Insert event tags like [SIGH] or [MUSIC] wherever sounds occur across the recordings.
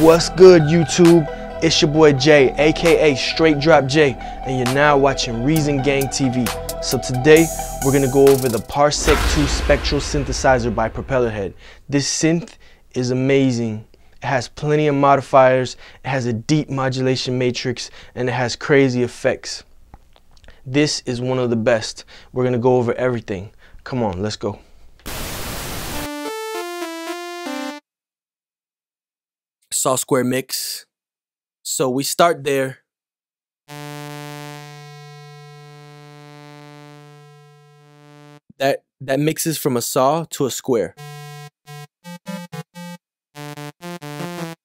What's good, YouTube? It's your boy Jay, aka Straight Drop Jay, and you're now watching Reason Gang TV. So today, we're gonna go over the Parsec 2 Spectral Synthesizer by Propellerhead. This synth is amazing. It has plenty of modifiers, it has a deep modulation matrix, and it has crazy effects. This is one of the best. We're gonna go over everything. Come on, let's go. Saw Square Mix. So we start there. That that mixes from a saw to a square.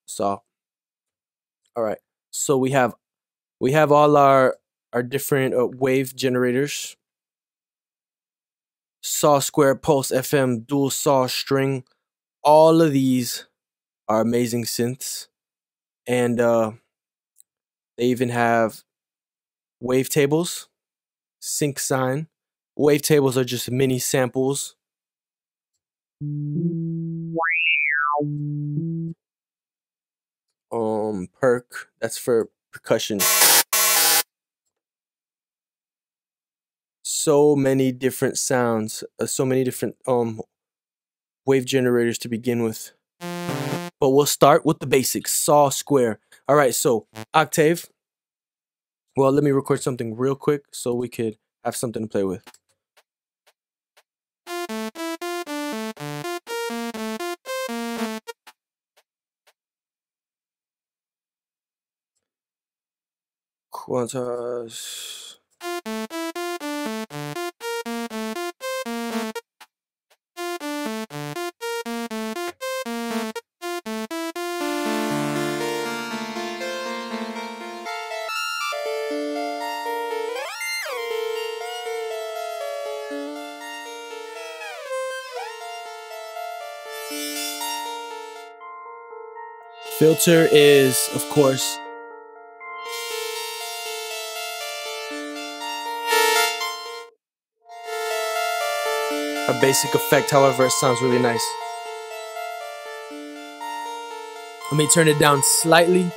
Saw. All right. So we have we have all our our different uh, wave generators. Saw square pulse FM dual saw string. All of these are amazing synths. And uh, they even have wavetables, sync sine. Wavetables are just mini samples. Um, perk, that's for percussion. So many different sounds, uh, so many different um wave generators to begin with but we'll start with the basics. Saw square. All right, so octave. Well, let me record something real quick so we could have something to play with. Quantas. Filter is, of course, a basic effect, however, it sounds really nice. Let me turn it down slightly.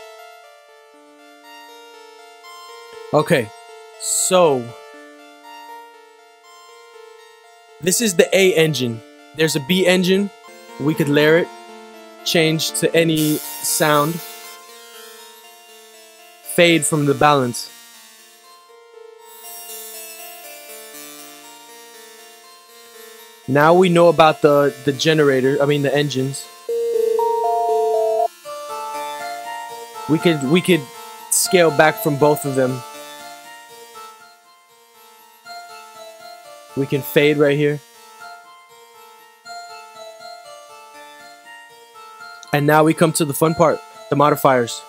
Okay, so this is the A engine. There's a B engine. We could layer it change to any sound, fade from the balance. Now we know about the, the generator, I mean the engines. We could we could scale back from both of them. We can fade right here. And now we come to the fun part, the modifiers.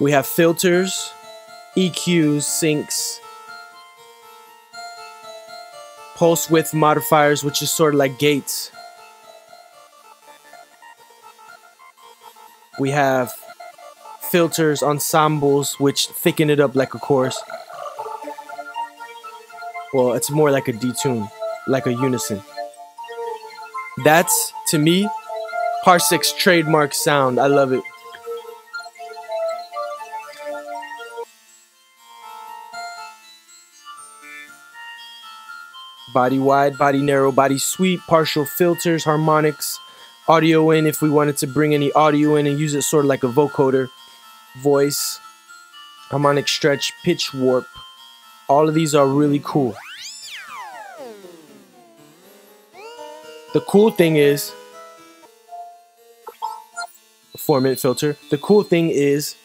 We have filters, EQs, syncs, pulse width modifiers, which is sort of like gates. We have filters, ensembles, which thicken it up like a chorus. Well, it's more like a detune, like a unison. That's, to me, Parsec's trademark sound. I love it. Body wide, body narrow, body sweep, partial filters, harmonics, audio in if we wanted to bring any audio in and use it sort of like a vocoder, voice, harmonic stretch, pitch warp. All of these are really cool. The cool thing is four filter. The cool thing is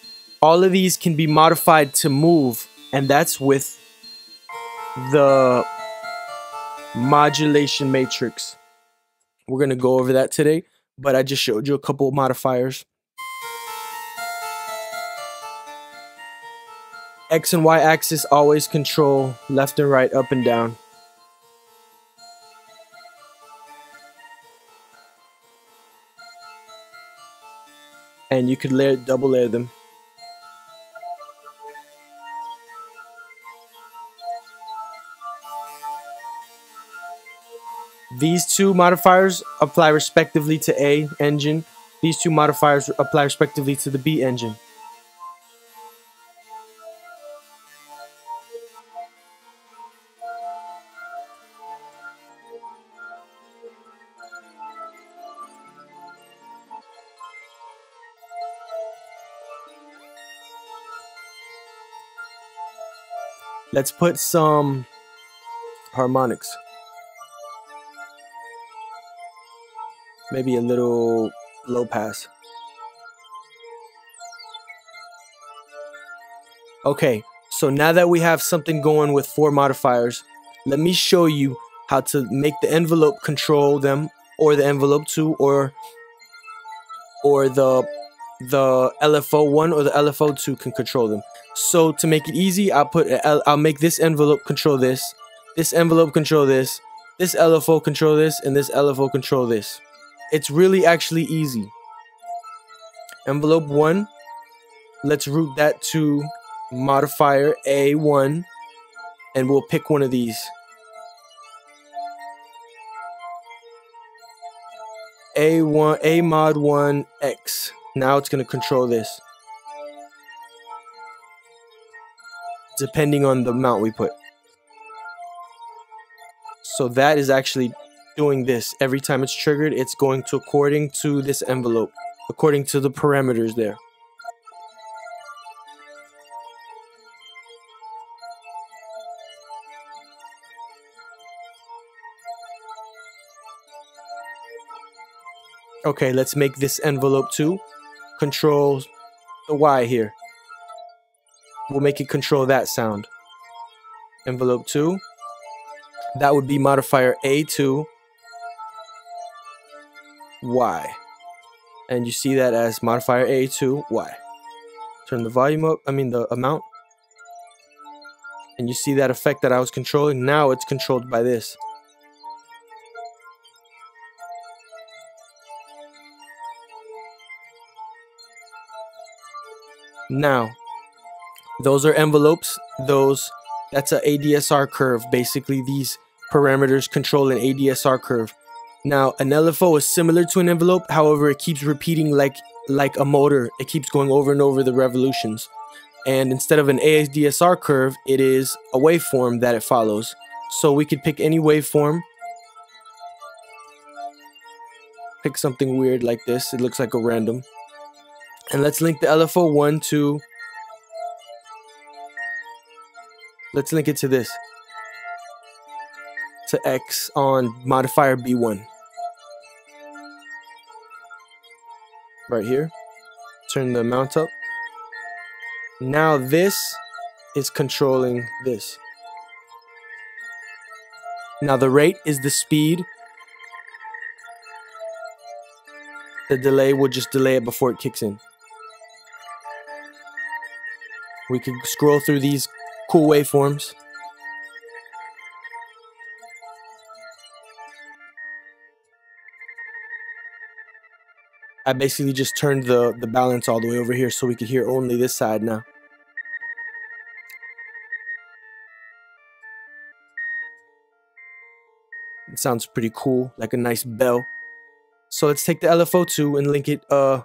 all of these can be modified to move and that's with the modulation matrix. We're going to go over that today, but I just showed you a couple modifiers. X and Y axis always control left and right, up and down. And you could layer double layer them These two modifiers apply respectively to A engine These two modifiers apply respectively to the B engine. Let's put some harmonics. Maybe a little low pass. Okay, so now that we have something going with four modifiers, let me show you how to make the envelope control them or the envelope 2 or or the the LFO1 or the LFO2 can control them. So to make it easy, I'll put I'll make this envelope control this, this envelope control this, this LFO control this, and this LFO control this. It's really actually easy. Envelope 1, let's route that to modifier A1, and we'll pick one of these. A1 A mod 1 X. Now it's going to control this. Depending on the amount we put. So that is actually doing this. Every time it's triggered, it's going to according to this envelope, according to the parameters there. Okay, let's make this envelope 2 control the Y here. We'll make it control that sound. Envelope 2. That would be modifier A2 Y. And you see that as modifier A2 Y. Turn the volume up, I mean the amount. And you see that effect that I was controlling. Now it's controlled by this. Now, those are envelopes. Those that's a ADSR curve. Basically, these parameters control an ADSR curve. Now, an LFO is similar to an envelope. However, it keeps repeating like like a motor. It keeps going over and over the revolutions. And instead of an ADSR curve, it is a waveform that it follows. So we could pick any waveform. Pick something weird like this. It looks like a random. And let's link the LFO1 to Let's link it to this. To X on modifier B1. Right here. Turn the amount up. Now this is controlling this. Now the rate is the speed. The delay will just delay it before it kicks in. We can scroll through these cool waveforms. I basically just turned the, the balance all the way over here so we could hear only this side now. It sounds pretty cool, like a nice bell. So let's take the LFO2 and link it uh,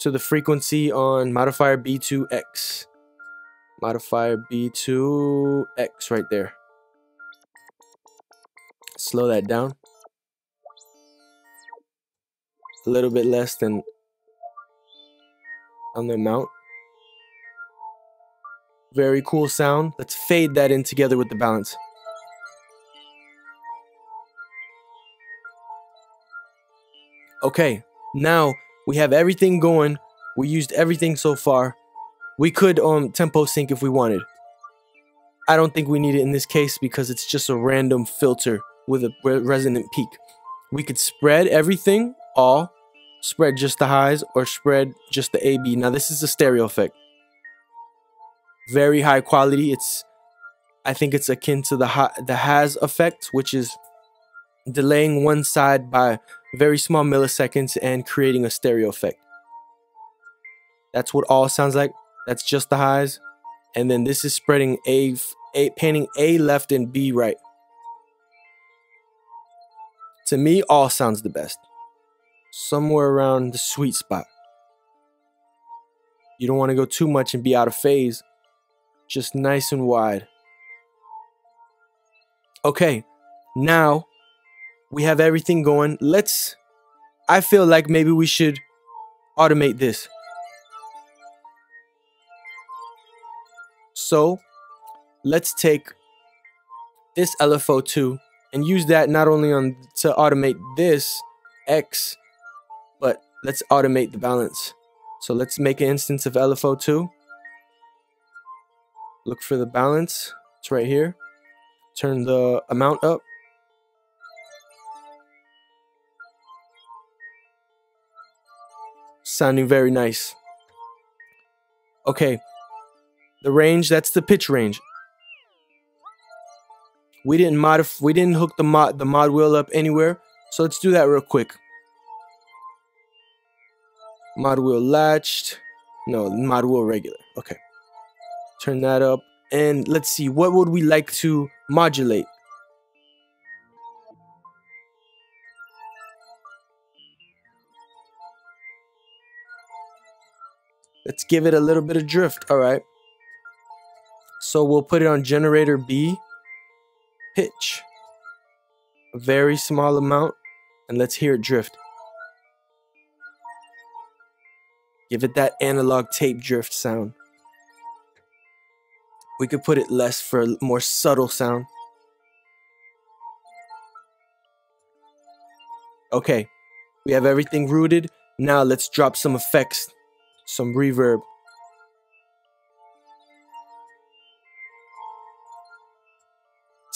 to the frequency on modifier B2X modifier B2X right there. Slow that down. A little bit less than on the amount. Very cool sound. Let's fade that in together with the balance. Okay, now we have everything going. We used everything so far. We could um tempo sync if we wanted. I don't think we need it in this case because it's just a random filter with a resonant peak. We could spread everything, all, spread just the highs, or spread just the AB. Now this is a stereo effect. Very high quality. It's, I think it's akin to the the Haas effect, which is delaying one side by very small milliseconds and creating a stereo effect. That's what all sounds like. That's just the highs. And then this is spreading A, A panning A left and B right. To me, all sounds the best. somewhere around the sweet spot. You don't want to go too much and be out of phase. Just nice and wide. Okay, now we have everything going. Let's, I feel like maybe we should automate this. So let's take this LFO2 and use that not only on to automate this X, but let's automate the balance. So let's make an instance of LFO2. Look for the balance. It's right here. Turn the amount up. Sounding very nice. Okay. The range, that's the pitch range. We didn't modify we didn't hook the mod the mod wheel up anywhere. So let's do that real quick. Mod wheel latched. No, mod wheel regular. Okay. Turn that up. And let's see, what would we like to modulate? Let's give it a little bit of drift. All right. So we'll put it on generator B. Pitch. A very small amount. And let's hear it drift. Give it that analog tape drift sound. We could put it less for a more subtle sound. Okay, we have everything routed. Now let's drop some effects, some reverb.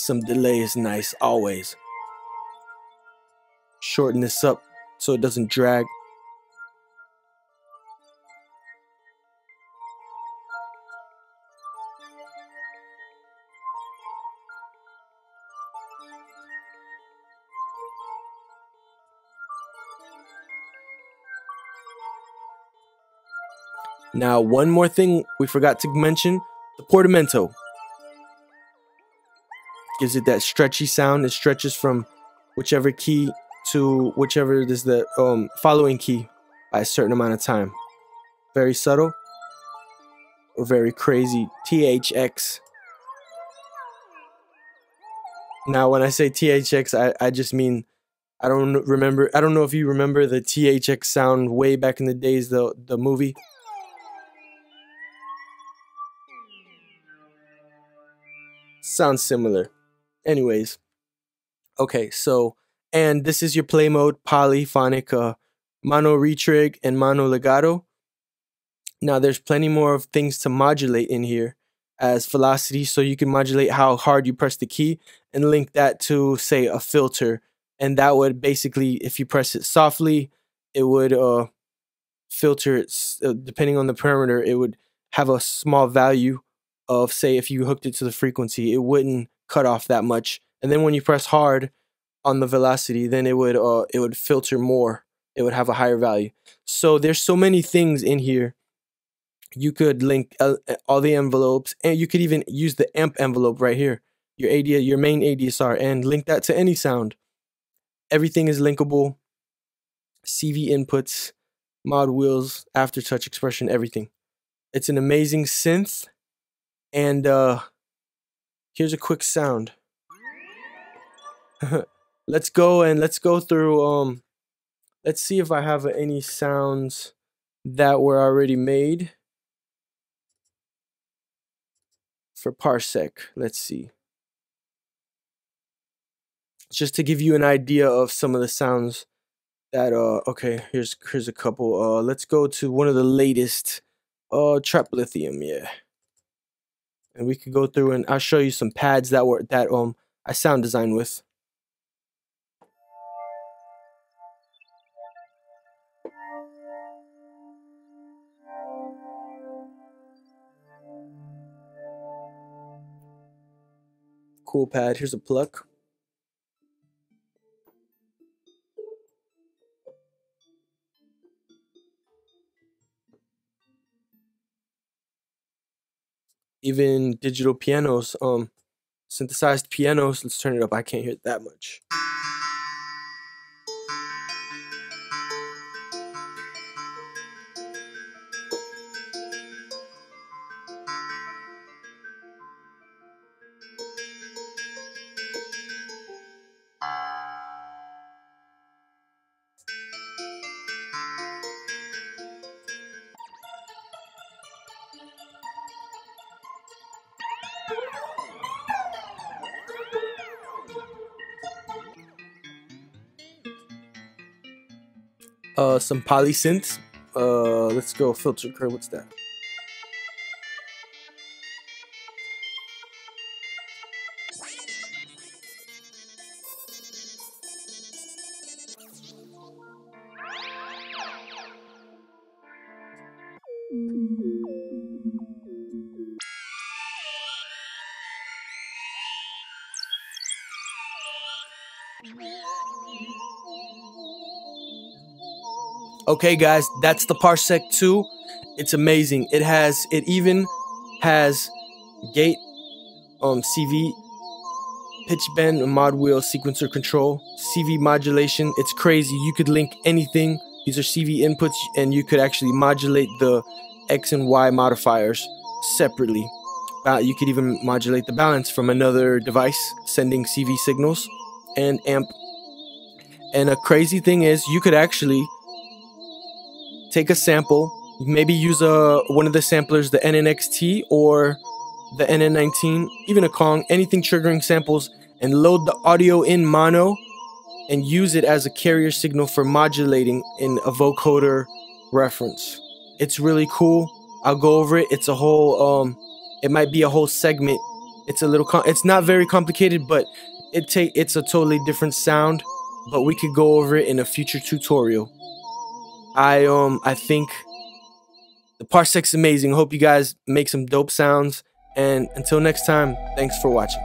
Some delay is nice, always. Shorten this up so it doesn't drag. Now, one more thing we forgot to mention the portamento gives it that stretchy sound. It stretches from whichever key to whichever is the um, following key by a certain amount of time. Very subtle or very crazy. THX. Now, when I say THX, I, I just mean I don't remember. I don't know if you remember the THX sound way back in the days, the the movie. sounds similar. Anyways, okay, so and this is your play mode polyphonic uh, mono retrig and mono legato. Now there's plenty more of things to modulate in here as velocity, so you can modulate how hard you press the key and link that to say a filter, and that would basically, if you press it softly, it would uh filter it uh, depending on the parameter. It would have a small value of say if you hooked it to the frequency, it wouldn't cut off that much. And then when you press hard on the velocity, then it would uh it would filter more. It would have a higher value. So there's so many things in here. You could link all the envelopes, and you could even use the amp envelope right here, your AD, your main ADSR, and link that to any sound. Everything is linkable. CV inputs, mod wheels, aftertouch expression, everything. It's an amazing synth and uh, here's a quick sound. [LAUGHS] let's go and let's go through. Um, let's see if I have any sounds that were already made for Parsec. Let's see. Just to give you an idea of some of the sounds that uh okay here's here's a couple uh let's go to one of the latest uh trap lithium yeah and we could go through and I'll show you some pads that were that um I sound design with. Cool pad. Here's a pluck. Even digital pianos, um, synthesized pianos. Let's turn it up. I can't hear that much. Uh, some polysynths. Uh, let's go filter curve. What's that? Okay, guys, that's the Parsec 2. It's amazing. It has, it even has gate, um, CV, pitch bend, mod wheel, sequencer control, CV modulation. It's crazy. You could link anything. These are CV inputs, and you could actually modulate the X and Y modifiers separately. Uh, you could even modulate the balance from another device sending CV signals and amp. And a crazy thing is, you could actually take a sample, maybe use a one of the samplers, the NNXT or the NN19, even a Kong, anything triggering samples, and load the audio in mono and use it as a carrier signal for modulating in a vocoder reference. It's really cool. I'll go over it. It's a whole um it might be a whole segment. It's a little it's not very complicated, but it take it's a totally different sound, but we could go over it in a future tutorial. I um I think the Parsec's amazing. Hope you guys make some dope sounds. And until next time, thanks for watching.